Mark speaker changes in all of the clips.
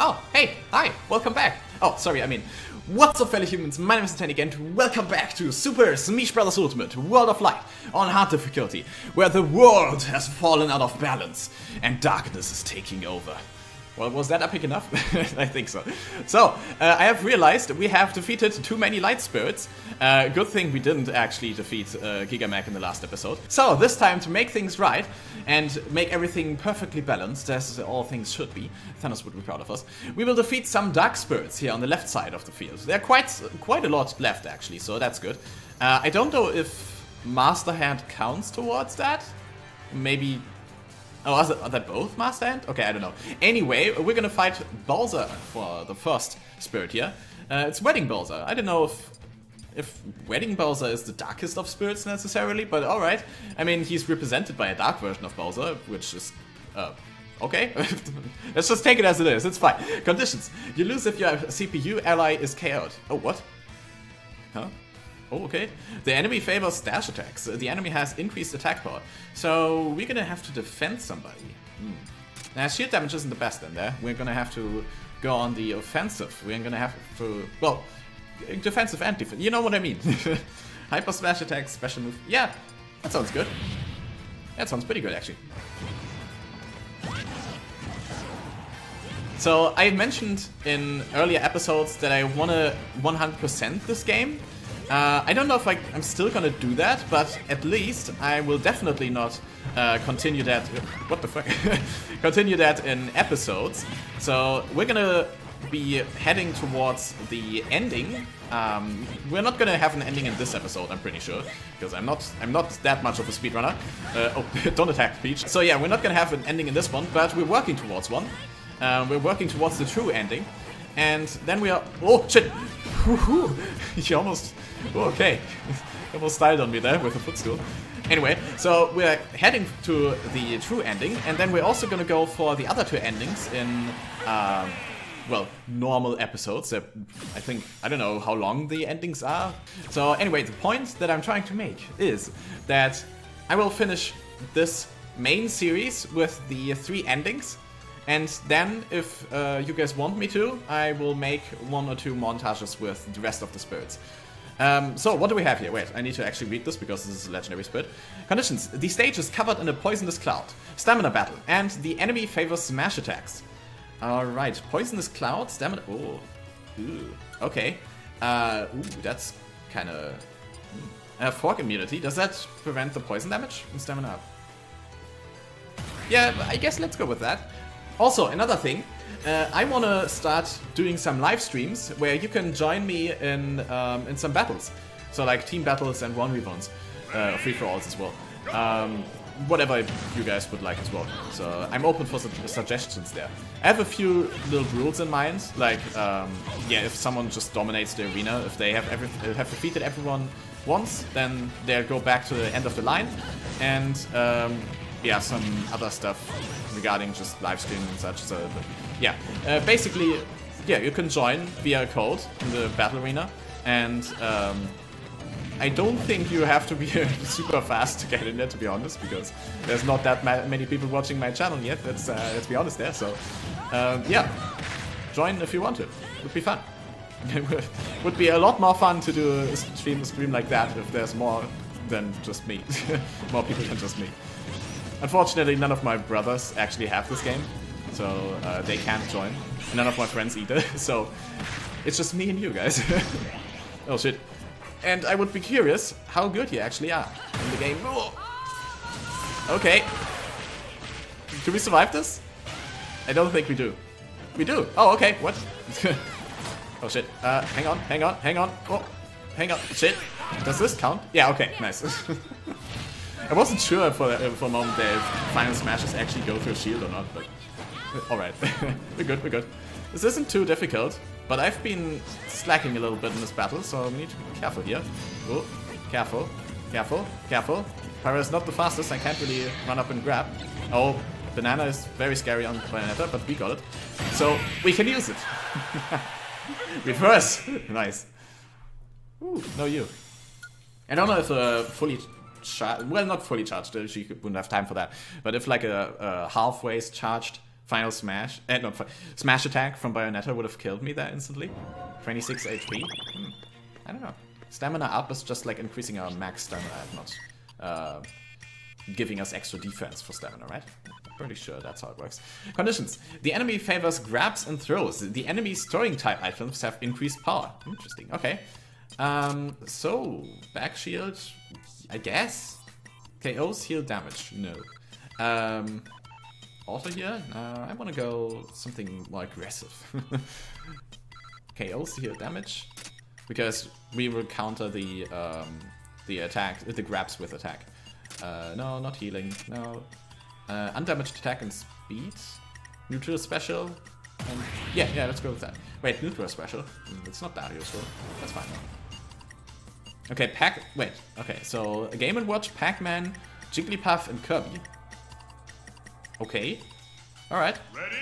Speaker 1: Oh, hey, hi, welcome back. Oh, sorry, I mean, what's up fellow humans, my name is Titanic and welcome back to Super Smash Bros. Ultimate World of Light on hard difficulty, where the world has fallen out of balance and darkness is taking over. Well, was that epic enough? I think so. So, uh, I have realized we have defeated too many light spirits. Uh, good thing we didn't actually defeat uh, Giga Mac in the last episode. So, this time to make things right and make everything perfectly balanced, as all things should be, Thanos would be proud of us, we will defeat some dark spirits here on the left side of the field. There are quite, quite a lot left actually, so that's good. Uh, I don't know if Master Hand counts towards that. Maybe Oh, are that both Master Hand? Okay, I don't know. Anyway, we're gonna fight Bowser for the first spirit here. Uh, it's Wedding Bowser. I don't know if if Wedding Bowser is the darkest of spirits necessarily, but alright. I mean, he's represented by a dark version of Bowser, which is... Uh, okay. Let's just take it as it is, it's fine. Conditions. You lose if your CPU ally is KO'd. Oh, what? Huh? Oh, okay. The enemy favors dash attacks. The enemy has increased attack power. So we're gonna have to defend somebody. Hmm. Now, shield damage isn't the best in there. We're gonna have to go on the offensive. We're gonna have to, well, defensive and defense. You know what I mean. Hyper smash attack, special move. Yeah, that sounds good. That sounds pretty good, actually. So I mentioned in earlier episodes that I want to 100% this game. Uh, I don't know if I, am still gonna do that, but at least I will definitely not uh, continue that. What the fuck? continue that in episodes. So we're gonna be heading towards the ending. Um, we're not gonna have an ending in this episode, I'm pretty sure, because I'm not I'm not that much of a speedrunner. Uh, oh, don't attack Peach. So yeah, we're not gonna have an ending in this one, but we're working towards one. Uh, we're working towards the true ending, and then we are. Oh shit! you almost okay. almost died on me there with a footstool. Anyway, so we're heading to the true ending, and then we're also gonna go for the other two endings in, um, well, normal episodes. I think, I don't know how long the endings are. So anyway, the point that I'm trying to make is that I will finish this main series with the three endings, and then, if uh, you guys want me to, I will make one or two montages with the rest of the spirits. Um, so, what do we have here? Wait, I need to actually read this because this is a legendary spirit. Conditions. The stage is covered in a poisonous cloud. Stamina battle. And the enemy favors smash attacks. Alright, poisonous cloud, stamina... Oh. Ooh. Okay. Uh, ooh, that's kind of... Uh, fork immunity. Does that prevent the poison damage and stamina? Yeah, I guess let's go with that. Also, another thing, uh, I want to start doing some live streams where you can join me in um, in some battles. So like team battles and 1v1s, uh, free-for-alls as well. Um, whatever you guys would like as well. So I'm open for su suggestions there. I have a few little rules in mind, like um, yeah, if someone just dominates the arena, if they have every have defeated everyone once, then they'll go back to the end of the line, and um, yeah, some other stuff regarding just live streaming and such. So, yeah, uh, basically, yeah, you can join via code in the battle arena, and um, I don't think you have to be super fast to get in there, to be honest, because there's not that ma many people watching my channel yet. Let's uh, let's be honest there. So, um, yeah, join if you want to. Would be fun. would be a lot more fun to do a stream a stream like that if there's more than just me, more people than just me. Unfortunately, none of my brothers actually have this game, so uh, they can't join. None of my friends either, so it's just me and you guys. oh shit. And I would be curious how good you actually are in the game. Oh. Okay. Do we survive this? I don't think we do. We do. Oh, okay. What? oh shit. Uh, hang on, hang on, hang on. Oh, hang on. Shit. Does this count? Yeah, okay. Nice. I wasn't sure for, uh, for a moment that final smashes actually go through a shield or not, but uh, alright. we're good, we're good. This isn't too difficult, but I've been slacking a little bit in this battle, so we need to be careful here. Oh, careful, careful, careful. Pyra is not the fastest, I can't really run up and grab. Oh, Banana is very scary on Bayonetta, but we got it. So, we can use it. Reverse! nice. Ooh, no you. I don't know if a fully well, not fully charged, she wouldn't have time for that. But if like a, a halfway charged Final smash, eh, not smash attack from Bayonetta would have killed me there instantly. 26 HP. Hmm. I don't know. Stamina up is just like increasing our max stamina, not uh, giving us extra defense for stamina, right? Pretty sure that's how it works. Conditions. The enemy favors grabs and throws. The enemy's throwing type items have increased power. Interesting. Okay. Um, so, back shield, I guess? KOs heal damage. No. Um, auto here? Uh, I want to go something more aggressive. KOs heal damage. Because we will counter the um, the attack, the grabs with attack. Uh, no, not healing. No. Uh, undamaged attack and speed. Neutral special. And yeah, yeah, let's go with that. Wait, neutral special. Mm, it's not that useful. That's fine. Okay, Pac. Wait. Okay, so a Game & Watch, Pac-Man, Jigglypuff, and Kirby. Okay. All right. Ready?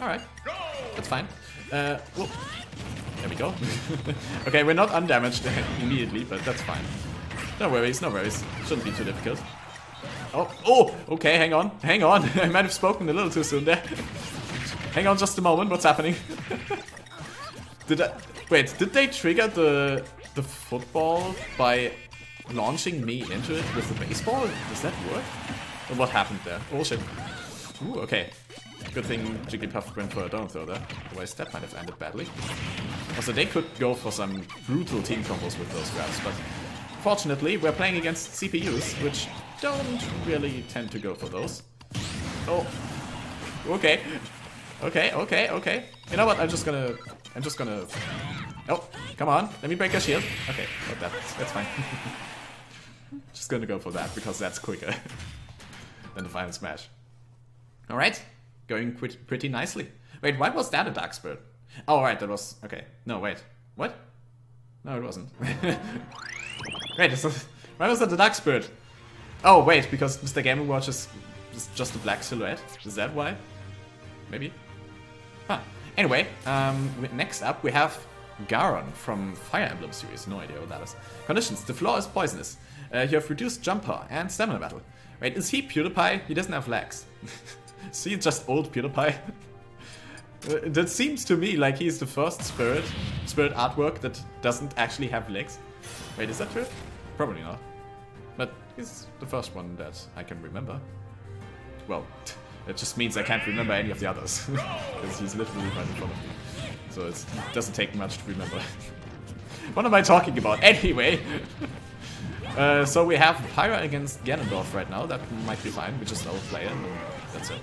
Speaker 1: All right. Go! That's fine. Uh. There we go. okay, we're not undamaged immediately, but that's fine. No worries, no worries. Shouldn't be too difficult. Oh, oh, okay, hang on, hang on. I might have spoken a little too soon there. hang on just a moment, what's happening? did I... Wait, did they trigger the the football by launching me into it with the baseball? Does that work? Or what happened there? Oh shit. Ooh, okay. Good thing Jigglypuff went for a down throw there. Otherwise that might have ended badly. Also, they could go for some brutal team combos with those grabs, but fortunately, we're playing against CPUs, which don't really tend to go for those. Oh. Okay. Okay, okay, okay. You know what? I'm just gonna... I'm just gonna... Oh, come on. Let me break your shield. Okay, that. That's fine. just gonna go for that, because that's quicker than the final smash. Alright going pretty nicely. Wait, why was that a Dark Spirit? Oh, right, that was... Okay. No, wait. What? No, it wasn't. wait, why was that the Dark Spirit? Oh, wait, because Mr. Game Watch is, is just a black silhouette? Is that why? Maybe? Huh. Anyway, um, next up we have Garon from Fire Emblem series. No idea what that is. Conditions. The floor is poisonous. Uh, you have reduced jumper and stamina battle. Wait, is he PewDiePie? He doesn't have legs. See, just old PewDiePie. that seems to me like he's the first spirit, spirit artwork that doesn't actually have legs. Wait, is that true? Probably not. But he's the first one that I can remember. Well, it just means I can't remember any of the others. Because he's literally right in front of me. So it doesn't take much to remember. what am I talking about? Anyway! uh, so we have Pyra against Ganondorf right now. That might be fine. We just outplay him and that's it.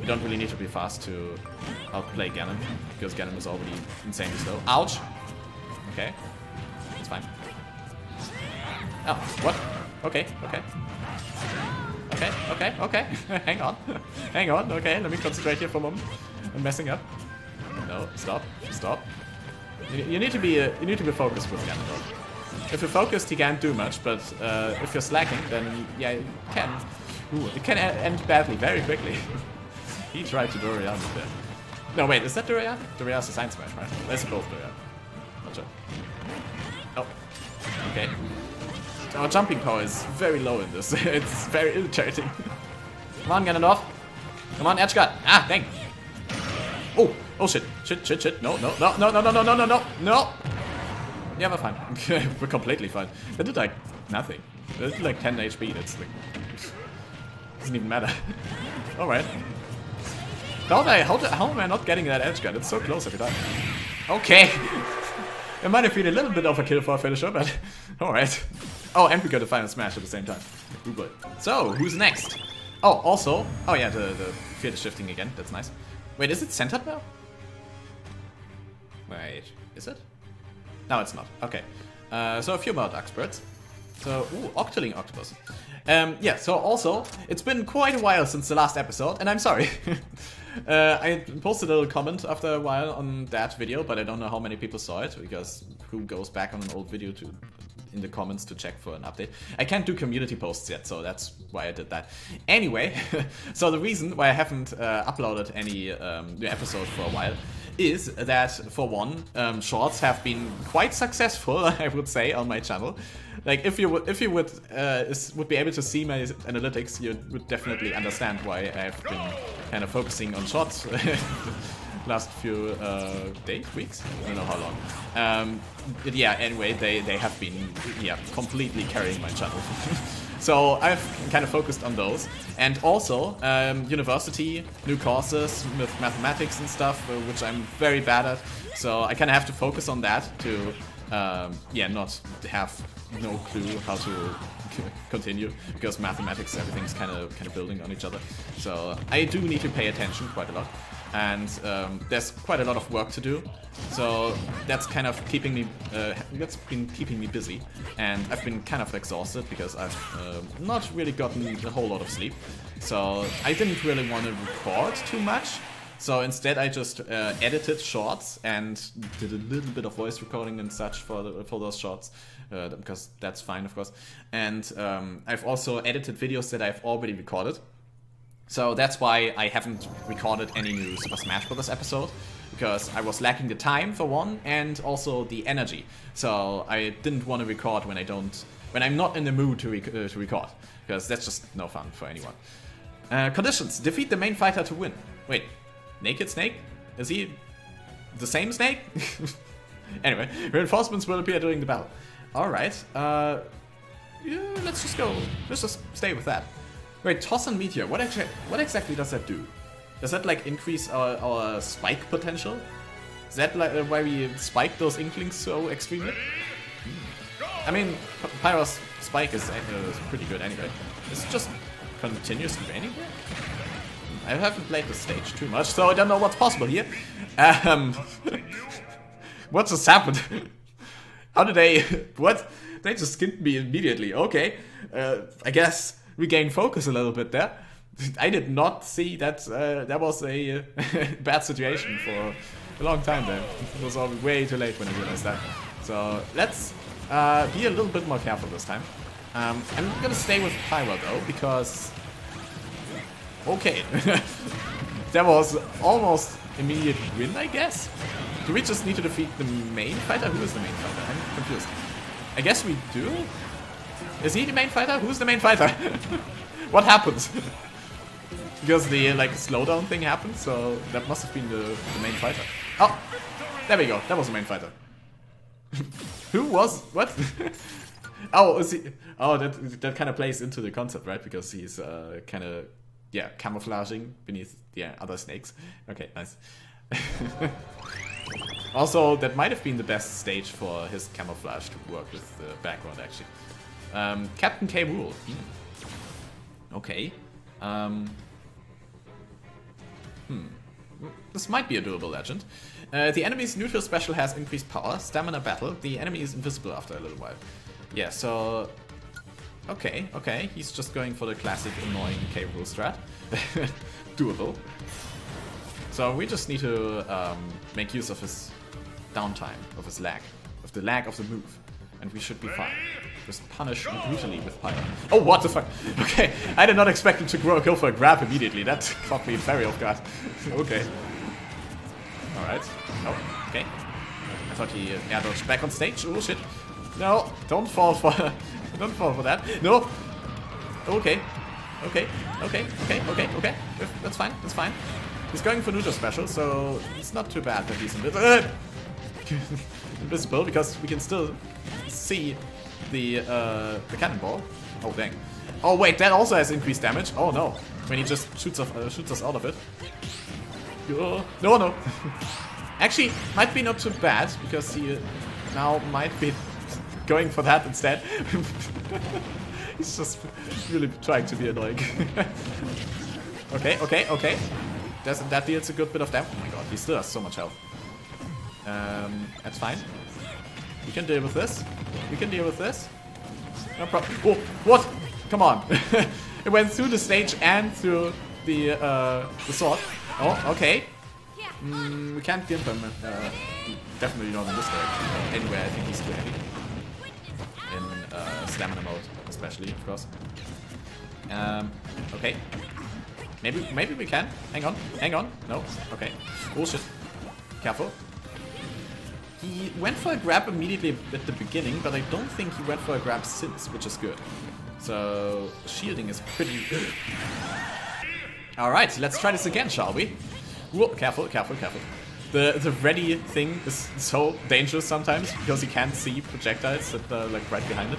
Speaker 1: You don't really need to be fast to outplay Ganon, because Ganon is already insanely slow. Ouch! Okay. It's fine. Oh, what? Okay, okay. Okay, okay, okay. Hang on. Hang on, okay, let me concentrate here for a moment. I'm messing up. No, stop, stop. You, need to be uh, you need to be focused with Ganon. If you're focused, he can't do much, but uh, if you're slacking, then yeah, you can. Ooh, it can end badly very quickly. He tried to Dorian there. No, wait, is that Dorian? Dorian's a Science Smash, right? That's both Dorian. Sure. Oh. Okay. Our jumping power is very low in this. it's very irritating. Come on, Ganondorf. Come on, Edge. Ah, dang. Oh, oh shit. Shit, shit, shit. No, no, no, no, no, no, no, no, no, no. No. Yeah, we're fine. we're completely fine. That did like nothing. That did like 10 HP. That's like... Doesn't even matter. Alright. How, I, how, how am I not getting that edge gun? It's so close every time. Okay. it might have been a little bit of a kill for a finisher, but alright. Oh, and we got a final smash at the same time. Boy. So, who's next? Oh, also, oh yeah, the, the field is shifting again. That's nice. Wait, is it centered now? Wait, is it? No, it's not. Okay. Uh, so a few more Spirits. So, ooh, Octoling Octopus. Um, yeah, so also, it's been quite a while since the last episode, and I'm sorry. uh, I posted a little comment after a while on that video, but I don't know how many people saw it, because who goes back on an old video to in the comments to check for an update. I can't do community posts yet, so that's why I did that. Anyway, so the reason why I haven't uh, uploaded any um, new episode for a while is that, for one, um, shorts have been quite successful, I would say, on my channel. Like, if you would, if you would, uh, would be able to see my analytics, you would definitely understand why I've been kind of focusing on shots last few uh, days, weeks. I don't know how long. Um, yeah. Anyway, they they have been yeah completely carrying my channel. So I've kind of focused on those. And also, um, university, new courses with mathematics and stuff, uh, which I'm very bad at. So I kind of have to focus on that to, um, yeah, not have no clue how to continue because mathematics everything's kind of kind of building on each other so I do need to pay attention quite a lot and um, there's quite a lot of work to do. So that's kind of keeping me, uh, that's been keeping me busy, and I've been kind of exhausted because I've uh, not really gotten a whole lot of sleep. So I didn't really want to record too much. So instead, I just uh, edited shorts and did a little bit of voice recording and such for the, for those shorts, uh, because that's fine, of course. And um, I've also edited videos that I've already recorded. So that's why I haven't recorded any new Super Smash Bros. episode, because I was lacking the time for one, and also the energy. So I didn't want to record when I don't, when I'm not in the mood to, rec uh, to record, because that's just no fun for anyone. Uh, conditions: defeat the main fighter to win. Wait, Naked Snake? Is he the same Snake? anyway, reinforcements will appear during the battle. All right, uh, yeah, let's just go. Let's just stay with that. Wait, toss and meteor. What actually? What exactly does that do? Does that like increase our, our spike potential? Is that like uh, why we spike those inklings so extremely? Hmm. I mean, Pyra's spike is, uh, is pretty good anyway. It's just continuous anyway. I haven't played the stage too much, so I don't know what's possible here. Um, what just happened? How did they? What? They just skinned me immediately. Okay, uh, I guess regain focus a little bit there. I did not see that uh, that was a bad situation for a long time there. It was all way too late when I realized that. So let's uh, be a little bit more careful this time. Um, I'm gonna stay with Pyra though, because... Okay. that was almost immediate win, I guess? Do we just need to defeat the main fighter? Who is the main fighter? I'm confused. I guess we do? Is he the main fighter? Who's the main fighter? what happens? because the like slowdown thing happened, so that must have been the, the main fighter. Oh, there we go. That was the main fighter. Who was what? oh, is he? Oh, that that kind of plays into the concept, right? Because he's uh, kind of yeah camouflaging beneath yeah other snakes. Okay, nice. also, that might have been the best stage for his camouflage to work with the background, actually. Um, Captain K. Rool. Hmm. Okay. Um, hmm. This might be a doable legend. Uh, the enemy's neutral special has increased power, stamina battle. The enemy is invisible after a little while. Yeah, so... Okay, okay. He's just going for the classic annoying K. Rool strat. Doable. So we just need to um, make use of his downtime, of his lag, of the lag of the move. And we should be fine. Just punish brutally with fire. Oh, what the fuck? Okay, I did not expect him to grow, go for a grab immediately. That caught me very off guard. okay. Alright. Oh, okay. I thought he uh, air dodged back on stage. Oh, shit. No, don't fall for... don't fall for that. No! Okay. Okay, okay, okay, okay, okay. That's fine, that's fine. He's going for neutral special, so it's not too bad that he's invisible. invisible, because we can still see the uh, the cannonball. Oh dang! Oh wait, that also has increased damage. Oh no! When he just shoots us uh, shoots us out of it. no, no. Actually, might be not too bad because he uh, now might be going for that instead. He's just really trying to be annoying. okay, okay, okay. Does, that deals a good bit of damage. Oh my god, he still has so much health. Um, that's fine. We can deal with this. We can deal with this. No problem. Oh, what? Come on. it went through the stage and through the uh, the sword. Oh, okay. Mm, we can't give him. Uh, definitely not in this direction. Anyway, I think he's too heavy. In uh, stamina mode, especially, of course. Um, okay. Maybe, maybe we can. Hang on, hang on. No, okay. Bullshit. Careful. He went for a grab immediately at the beginning, but I don't think he went for a grab since, which is good. So, shielding is pretty good. Alright, let's try this again, shall we? Whoa, careful, careful, careful. The the ready thing is so dangerous sometimes because you can't see projectiles that are like right behind it.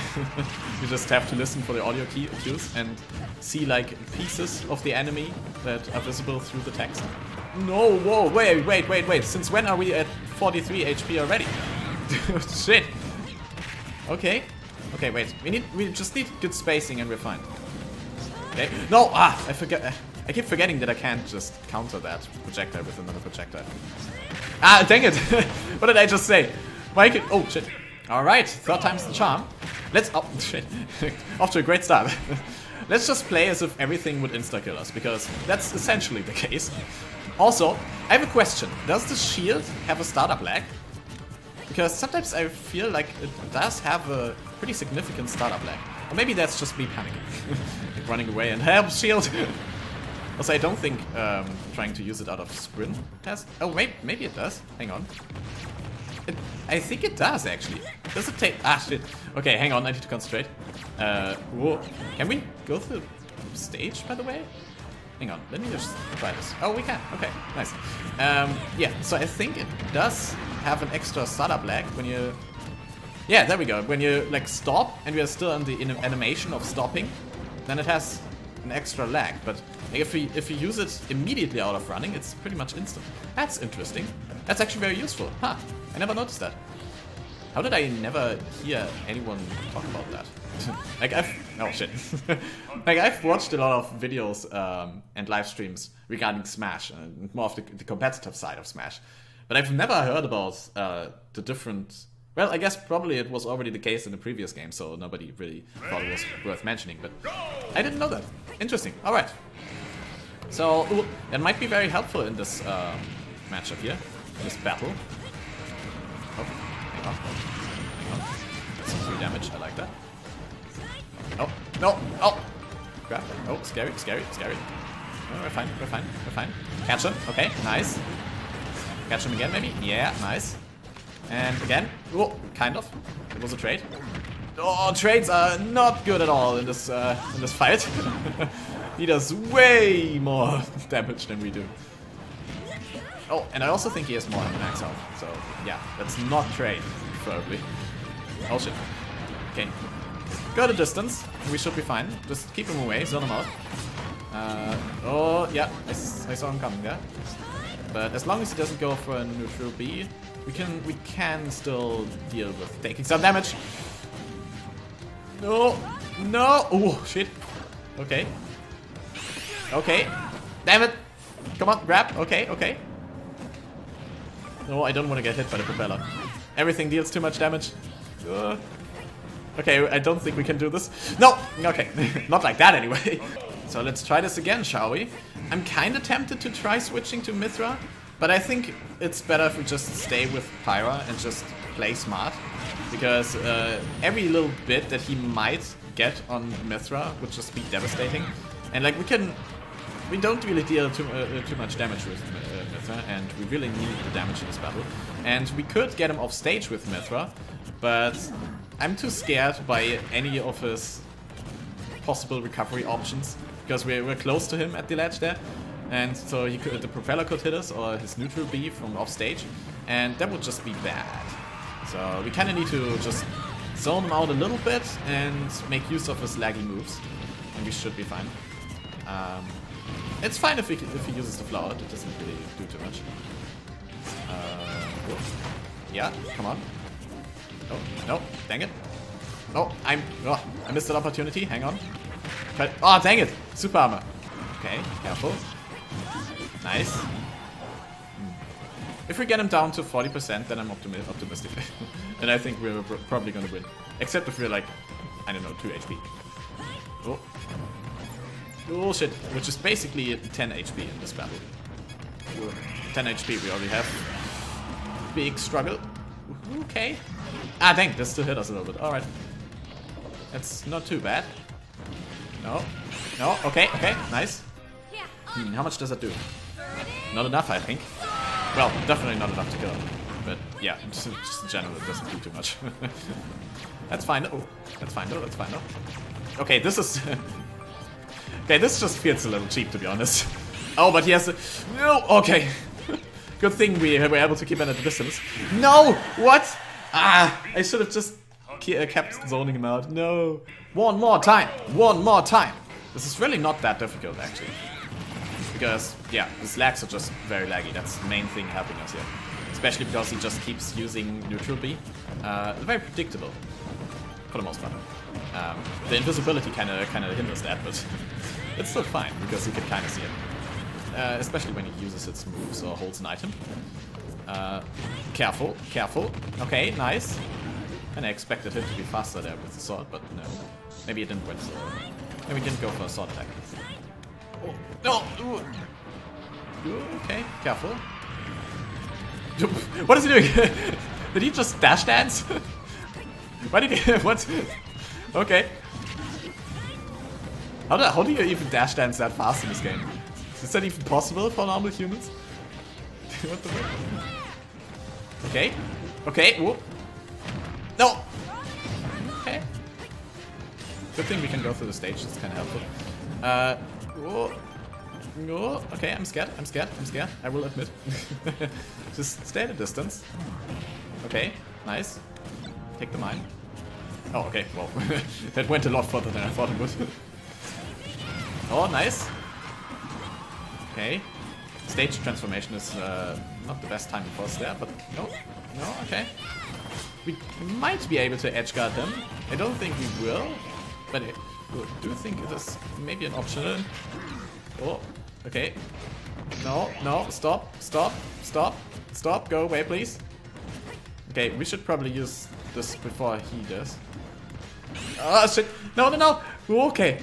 Speaker 1: you just have to listen for the audio key cues and see like pieces of the enemy that are visible through the text. No, whoa, wait, wait, wait, wait. Since when are we at 43 HP already? Shit. Okay. Okay, wait. We need we just need good spacing and we're fine. Okay. No, ah, I forget. I keep forgetting that I can't just counter that projectile with another projectile. Ah, dang it! what did I just say? Why could? Oh shit! All right, third time's the charm. Let's oh shit, off to a great start. Let's just play as if everything would insta kill us because that's essentially the case. Also, I have a question. Does the shield have a startup lag? Because sometimes I feel like it does have a pretty significant startup lag. Or maybe that's just me panicking. running away and help shield! also, I don't think um, trying to use it out of sprint has... Oh, wait, maybe it does. Hang on. It, I think it does, actually. Does it take... Ah, shit. Okay, hang on, I need to concentrate. Uh, whoa. Can we go through stage, by the way? Hang on, let me just try this. Oh, we can. Okay, nice. Um, yeah, so I think it does have an extra startup lag when you... Yeah, there we go. When you, like, stop and we are still in the in animation of stopping, then it has an extra lag. But if we if we use it immediately out of running, it's pretty much instant. That's interesting. That's actually very useful. Huh, I never noticed that. How did I never hear anyone talk about that? like I've oh shit. like I've watched a lot of videos um, and live streams regarding Smash and more of the, the, competitive side of Smash, but I've never heard about uh, the different. Well, I guess probably it was already the case in the previous game, so nobody really thought it was worth mentioning. But I didn't know that. Interesting. All right. So ooh, that might be very helpful in this um, matchup here, this battle. Oh, hang on. Hang on. Some damage. I like that. Oh, no, oh! Grab. Oh, scary, scary, scary. Oh, we're fine, we're fine, we're fine. Catch him, okay, nice. Catch him again, maybe? Yeah, nice. And again, oh, kind of. It was a trade. Oh, trades are not good at all in this uh, in this fight. he does way more damage than we do. Oh, and I also think he has more max health. So yeah, that's not trade, probably. Oh shit. Okay, Got a distance. We should be fine. Just keep him away, zone him out. Uh, oh, yeah, I, I, saw him coming there. But as long as he doesn't go for a neutral B, we can we can still deal with taking some damage. No, no, oh shit. Okay, okay, damn it. Come on, grab. Okay, okay. No, I don't want to get hit by the propeller. Everything deals too much damage. Uh. Okay, I don't think we can do this. No! Okay, not like that anyway. So let's try this again, shall we? I'm kinda tempted to try switching to Mythra, but I think it's better if we just stay with Pyra and just play smart. Because uh, every little bit that he might get on Mythra would just be devastating. And like we can... We don't really deal too, uh, too much damage with uh, Mythra, and we really need the damage in this battle. And we could get him off stage with Mythra, but I'm too scared by any of his possible recovery options because we're, we're close to him at the ledge there. And so he could, the propeller could hit us or his neutral B from off stage. And that would just be bad. So we kind of need to just zone him out a little bit and make use of his laggy moves. And we should be fine. Um, it's fine if, we, if he uses the flower. It doesn't really do too much. Uh, yeah, come on. Oh, no, dang it. Oh, I'm, oh, I missed an opportunity, hang on. Oh, dang it, super armor. Okay, careful. Nice. Hmm. If we get him down to 40%, then I'm optimi optimistic. and I think we're probably gonna win. Except if we're like, I don't know, 2 HP. Oh. Oh shit, which is basically 10 HP in this battle. 10 HP we already have. Big struggle. Okay. Ah, dang, this still hit us a little bit. Alright. That's not too bad. No. No, okay, okay, nice. Hmm, how much does that do? Not enough, I think. Well, definitely not enough to kill him. But yeah, just, just in general, it doesn't do too much. that's fine. Oh, that's fine though, that's fine though. Okay, this is... Okay, this just feels a little cheap, to be honest. Oh, but he has a... No! Okay. Good thing we were able to keep him at a distance. No! What? Ah! I should have just uh, kept zoning him out. No. One more time. One more time. This is really not that difficult, actually. Because, yeah, his lags are just very laggy. That's the main thing helping us here. Especially because he just keeps using neutral B. Uh, very predictable, for the most part. Um, the invisibility kind of kind of hinders that, but it's still fine because you can kind of see it. Uh, especially when he uses its moves or holds an item. Uh, careful, careful. Okay, nice. And I expected him to be faster there with the sword, but no. Maybe it didn't win. So maybe didn't go for a sword attack. Oh, no! Okay, careful. What is he doing? did he just dash dance? Why did he... what? Okay. How do, how do you even dash dance that fast in this game? Is that even possible for normal humans? what the fuck? Okay. Okay. Whoop. No! Okay. Good thing we can go through the stage. It's kind of helpful. Uh. Whoa. Oh, okay, I'm scared, I'm scared, I'm scared, I will admit. Just stay at a distance. Okay, nice. Take the mine. Oh, okay, well, that went a lot further than I thought it would. Oh, nice. Okay. Stage transformation is uh, not the best time for us there, but no, no, okay. We might be able to edge guard them. I don't think we will, but I do think it is maybe an option. Oh, okay. No, no, stop, stop, stop, stop, go away, please. Okay, we should probably use this before he does. Oh, shit. No, no, no. Okay.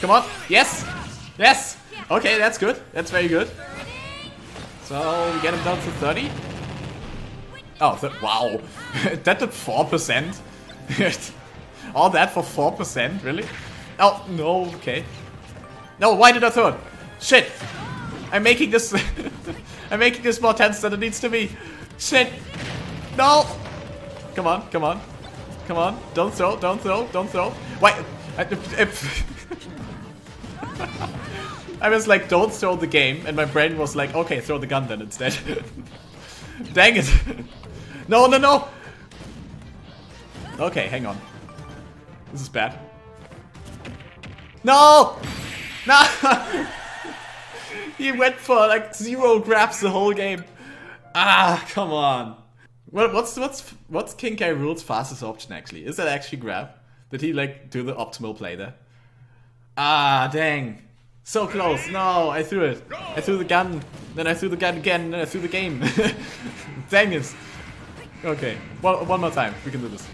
Speaker 1: Come on. Yes. Yes. Okay, that's good. That's very good. So, we get him down to 30. Oh, wow. that did 4%? All that for 4%? Really? Oh, no. Okay. No, why did I throw it? Shit. I'm making this... I'm making this more tense than it needs to be. Shit. No. Come on, come on. Come on. Don't throw, don't throw, don't throw. Wait. I was like, don't throw the game, and my brain was like, okay, throw the gun then instead. Dang it. no, no, no! Okay, hang on. This is bad. No! No! he went for like zero grabs the whole game. Ah, come on. What, what's what's what's King K. Rool's fastest option actually? Is that actually grab? Did he like do the optimal play there? Ah, dang. So close. No, I threw it. I threw the gun. Then I threw the gun again. Then I threw the game. dang it. Okay, one, one more time. We can do this.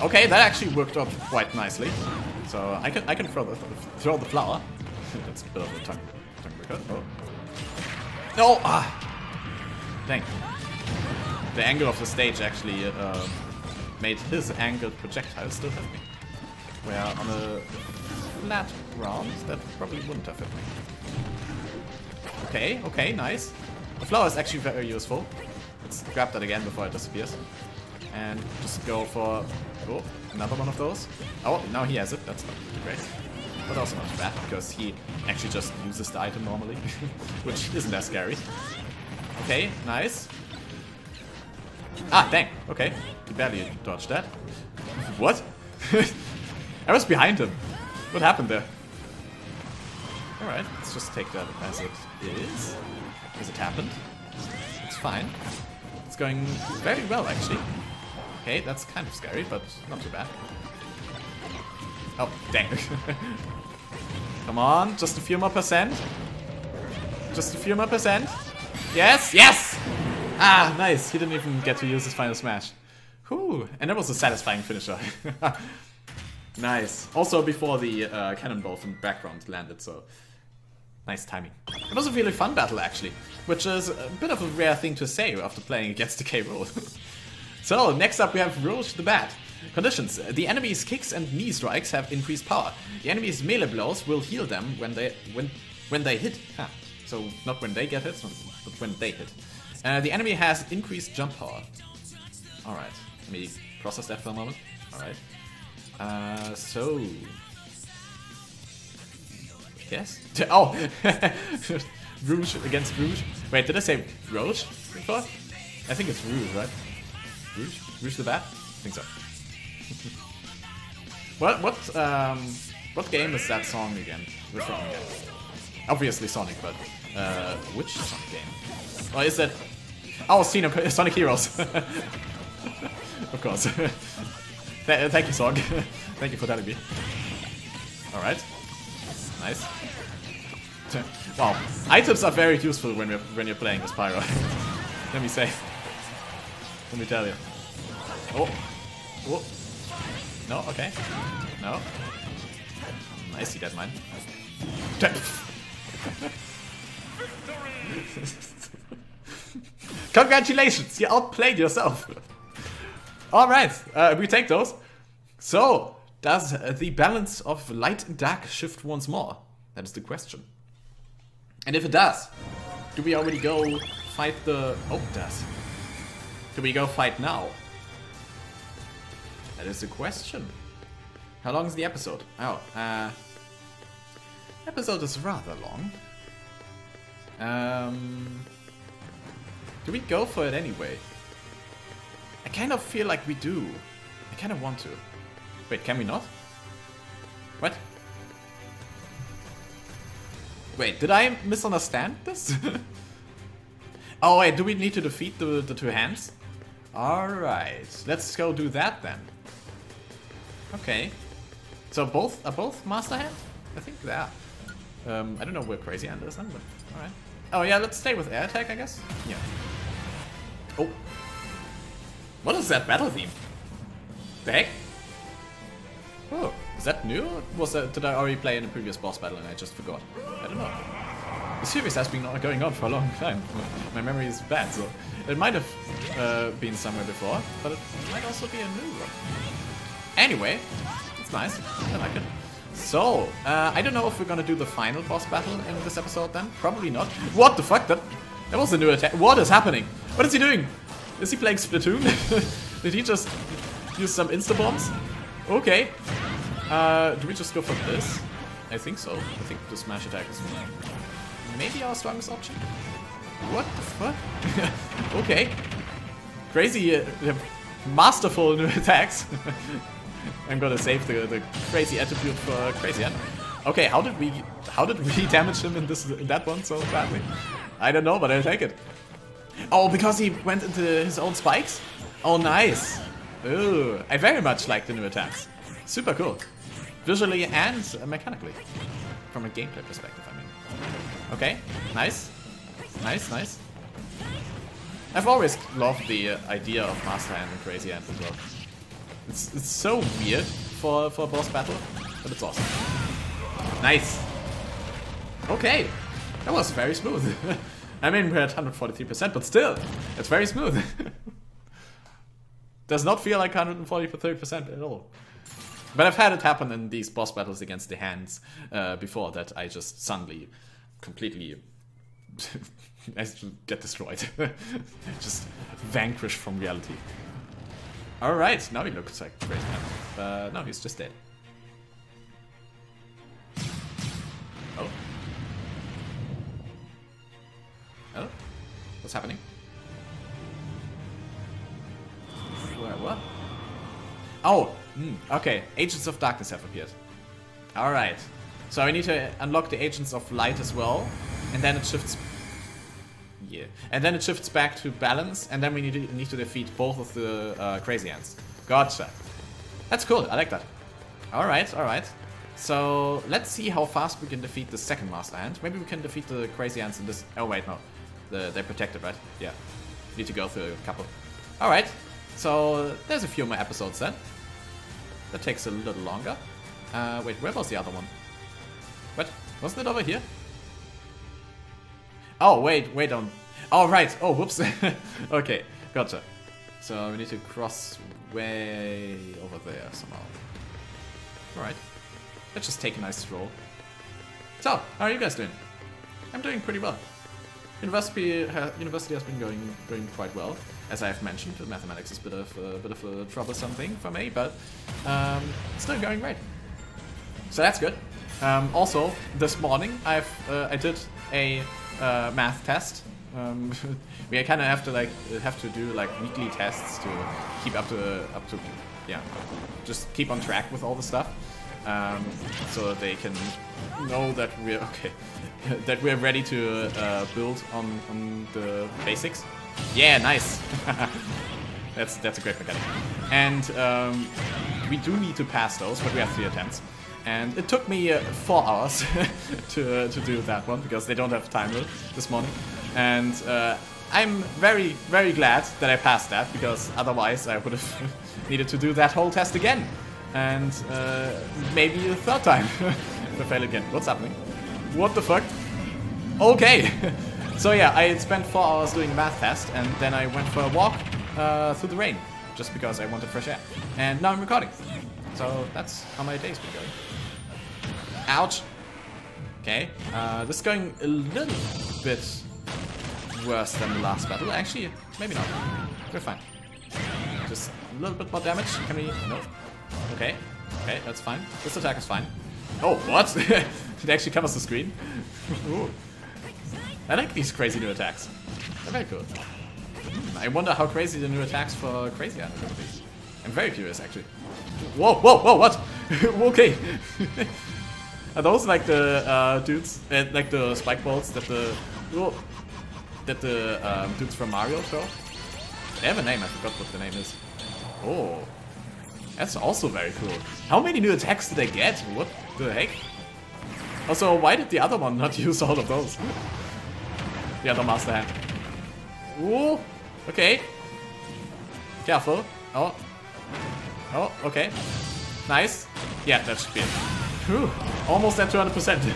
Speaker 1: Okay, that actually worked out quite nicely. So I can I can throw the throw the flower. That's a bit of a tongue tongue Oh. No! Ah! Dang. The angle of the stage actually uh, made his angled projectile still hit me. Where on a flat ground, that probably wouldn't have hit me. Okay, okay, nice. The flower is actually very useful. Let's grab that again before it disappears. And just go for... Oh, another one of those. Oh, now he has it. That's not great. But also not bad, because he actually just uses the item normally. which isn't that scary. Okay, nice. Ah, dang. Okay. He barely dodged that. What? I was behind him. What happened there? Alright, let's just take that as it is. As it happened. It's fine. It's going very well, actually. Okay, that's kind of scary, but not too bad. Oh, dang. Come on, just a few more percent. Just a few more percent. Yes, yes! Ah, nice. He didn't even get to use his final smash. Whew, and that was a satisfying finisher. nice. Also before the uh, cannonball from the background landed, so nice timing. It was a really fun battle, actually, which is a bit of a rare thing to say after playing against the K. Rool. so, next up we have Roach the Bat. Conditions. The enemy's kicks and knee strikes have increased power. The enemy's melee blows will heal them when they when when they hit. Huh. So not when they get hit, but when they hit. Uh, the enemy has increased jump power. Alright, let me process that for a moment. Alright. Uh, so... Yes? Oh! Rouge against Rouge. Wait, did I say Rouge before? I think it's Rouge, right? Rouge? Rouge the Bat? I think so. what what um what game is that song again? We're again. Obviously Sonic, but uh which Sonic game? Oh, is that Oh Sonic Heroes. of course. Th thank you, Song. thank you for telling me. Alright. Nice. wow. Items are very useful when you're when you're playing as Pyra. Let me say. Let me tell you. Oh. Oh. No, okay. No. Nice, you dead mine. Congratulations, you outplayed yourself. Alright, uh, we take those. So, does the balance of light and dark shift once more? That is the question. And if it does, do we already go fight the... Oh, it does. Do we go fight now? That is the question. How long is the episode? Oh, uh... Episode is rather long. Um... Do we go for it anyway? I kind of feel like we do. I kind of want to. Wait, can we not? What? Wait, did I misunderstand this? oh wait, do we need to defeat the, the two hands? Alright, let's go do that then. Okay. So both are both Master Hand? I think they are. Um, I don't know where Crazy Hand is then, but alright. Oh yeah, let's stay with air attack, I guess? Yeah. Oh. What is that battle theme? The? Oh, is that new? Was that, did I already play in a previous boss battle and I just forgot? I don't know. The series has been going on for a long time. My memory is bad, so it might have uh, been somewhere before, but it might also be a new one. Anyway, it's nice. I like it. So, uh, I don't know if we're gonna do the final boss battle in this episode then. Probably not. What the fuck? That, that was a new attack. What is happening? What is he doing? Is he playing Splatoon? Did he just use some insta-bombs? Okay. Uh, do we just go for this? I think so. I think the smash attack is maybe our strongest option. What the fuck? okay. Crazy, uh, masterful new attacks. I'm gonna save the, the crazy attribute for crazy. Okay, how did we how did we damage him in this in that one so badly? I don't know, but I'll take it. Oh, because he went into his own spikes? Oh, nice. Ooh, I very much like the new attacks. Super cool. Visually and mechanically. From a gameplay perspective, I mean. Okay, nice. Nice, nice. I've always loved the uh, idea of Master Hand and Crazy Hand as well. It's, it's so weird for, for a boss battle, but it's awesome. Nice. Okay, that was very smooth. I mean, we're at 143%, but still, it's very smooth. Does not feel like 143% at all. But I've had it happen in these boss battles against the hands uh, before that I just suddenly completely get destroyed. just vanquished from reality. Alright, now he looks like a great man. Uh, no, he's just dead. Oh? What's happening? What? Oh, mm, okay. Agents of Darkness have appeared. Alright. So I need to unlock the Agents of Light as well. And then it shifts... Yeah. And then it shifts back to balance. And then we need to, need to defeat both of the uh, Crazy Hands. Gotcha. That's cool. I like that. Alright, alright. So let's see how fast we can defeat the second Master Hand. Maybe we can defeat the Crazy Hands in this... Oh, wait, no. The, they're protected, right? Yeah. Need to go through a couple. Alright. So there's a few more episodes then. That takes a little longer. Uh, wait, where was the other one? What? Wasn't it over here? Oh, wait, wait on... Oh, right. Oh, whoops. okay, gotcha. So we need to cross way over there somehow. Alright. Let's just take a nice stroll. So, how are you guys doing? I'm doing pretty well. University, university has been going going quite well, as I have mentioned. Mathematics is a bit of a bit of a troublesome thing for me, but um, it's still going great. So that's good. Um, also, this morning I've uh, I did a uh, math test. Um, we kind of have to like have to do like weekly tests to keep up to up to yeah, just keep on track with all the stuff, um, so they can know that we're okay, that we're ready to uh, build on on the basics. Yeah, nice. that's that's a great mechanic. And um, we do need to pass those, but we have three attempts. And it took me uh, four hours to, uh, to do that one because they don't have timer this morning. And uh, I'm very, very glad that I passed that because otherwise I would have needed to do that whole test again. And uh, maybe a third time if fail again. What's happening? What the fuck? Okay. so yeah, I spent four hours doing a math test and then I went for a walk uh, through the rain just because I wanted fresh air. And now I'm recording. So that's how my day's been going. Ouch. Okay, uh, this is going a little bit worse than the last battle. Actually, maybe not. We're fine. Just a little bit more damage. Can we? No. Okay. Okay, that's fine. This attack is fine. Oh, what? it actually covers the screen. I like these crazy new attacks. They're very cool. Hmm, I wonder how crazy the new attacks for Crazy are going to be. I'm very curious, actually. Whoa, whoa, whoa, what? okay. Are those like the uh, dudes, uh, like the spike balls that the whoa, that the um, dudes from Mario throw? They have a name, I forgot what the name is. Oh, that's also very cool. How many new attacks did they get? What the heck? Also, why did the other one not use all of those? the other Master Hand. Ooh, okay. Careful. Oh. Oh, okay. Nice. Yeah, that should be it. Whew, almost at 200%.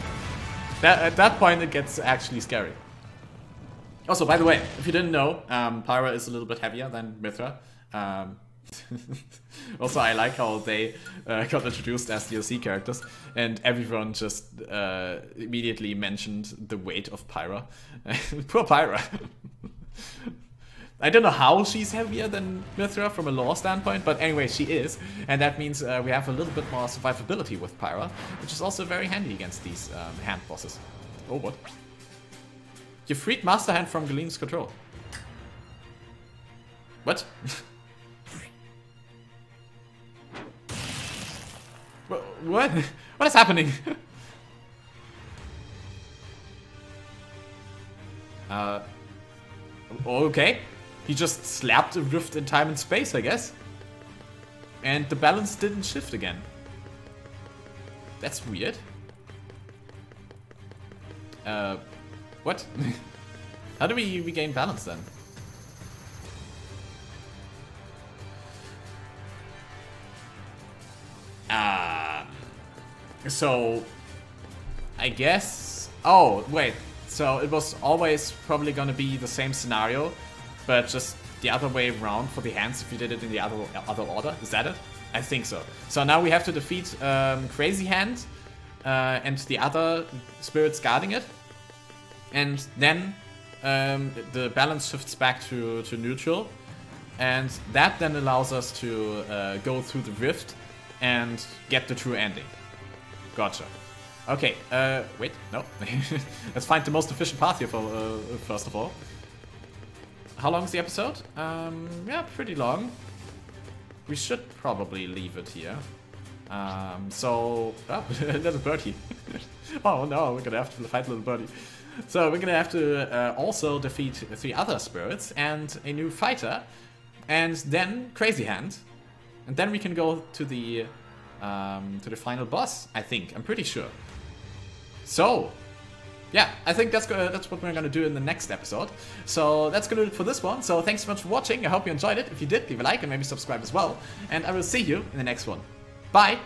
Speaker 1: that, at that point, it gets actually scary. Also, by the way, if you didn't know, um, Pyra is a little bit heavier than Mythra. Um, also, I like how they uh, got introduced as DLC characters, and everyone just uh, immediately mentioned the weight of Pyra. Poor Pyra. I don't know how she's heavier than Mythra from a lore standpoint, but anyway, she is. And that means uh, we have a little bit more survivability with Pyra, which is also very handy against these um, hand bosses. Oh, what? You freed Master Hand from Galeem's control. What? What? What is happening? uh, okay. He just slapped a rift in time and space, I guess. And the balance didn't shift again. That's weird. Uh, what? How do we regain balance then? So, I guess... Oh, wait. So it was always probably gonna be the same scenario but just the other way around for the hands if you did it in the other other order. Is that it? I think so. So now we have to defeat um, Crazy Hand uh, and the other spirits guarding it. And then um, the balance shifts back to, to neutral. And that then allows us to uh, go through the rift and get the true ending. Gotcha. Okay, uh, wait, no. Let's find the most efficient path here for, uh, first of all. How long is the episode? Um, yeah, pretty long. We should probably leave it here. Um, so, oh, little birdie. oh no, we're gonna have to fight little birdie. So we're gonna have to uh, also defeat three other spirits and a new fighter, and then Crazy Hand, and then we can go to the um, to the final boss. I think I'm pretty sure. So yeah, I think that's gonna, that's what we're gonna do in the next episode. So that's gonna do it for this one. So thanks so much for watching. I hope you enjoyed it. If you did, leave a like and maybe subscribe as well. And I will see you in the next one. Bye!